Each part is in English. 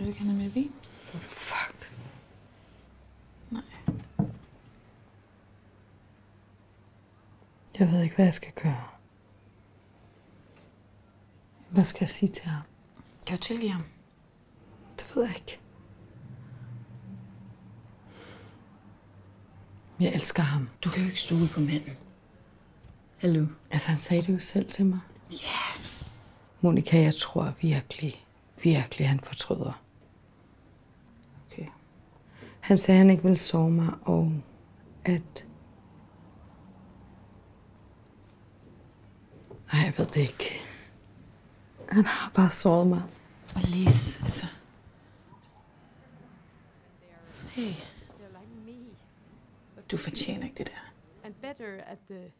Vil du ikke have noget med vin? Fuck. Nej. Jeg ved ikke, hvad jeg skal gøre. Hvad skal jeg sige til ham? Kan du tilgive ham? Det ved jeg ikke. Jeg elsker ham. Du kan jo ikke stole på manden. Hallo? Altså, han sagde det jo selv til mig. Ja. Yeah. Monika, jeg tror virkelig, virkelig, han fortryder. Han sagde, at han ikke ville sove mig, og at... Ej, jeg ved det ikke. Han har bare såret mig. Og Lis, altså... Hey. Du fortjener ikke det der. and better at the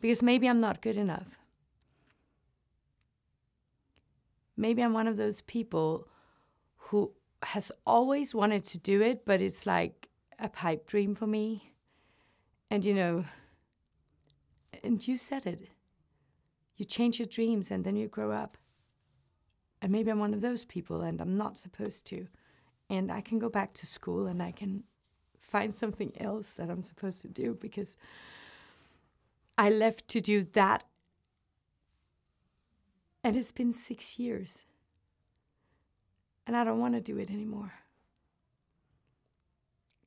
because maybe I'm not good enough. Maybe I'm one of those people who has always wanted to do it, but it's like a pipe dream for me. And you know, and you said it. You change your dreams and then you grow up. And maybe I'm one of those people and I'm not supposed to. And I can go back to school and I can find something else that I'm supposed to do because I left to do that. And it's been six years. And I don't want to do it anymore.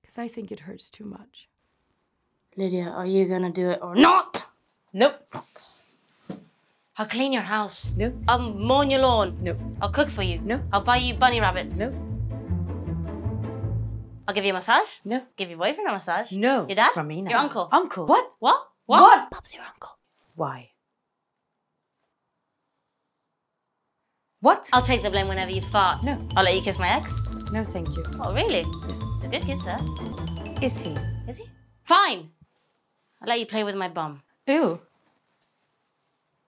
Because I think it hurts too much. Lydia, are you gonna do it or not? Nope. I'll clean your house. No. I'll mow your lawn. No. I'll cook for you. No. I'll buy you bunny rabbits. No. I'll give you a massage. No. Give your boyfriend a massage. No. Your dad? Romina. Your uncle. Uncle. What? What? What? What? Bob's your uncle. Why? What? I'll take the blame whenever you fart. No. I'll let you kiss my ex. No, thank you. Oh, really? Yes. He's a good kisser. Is he? Is he? Fine. I'll let you play with my bum. Ew.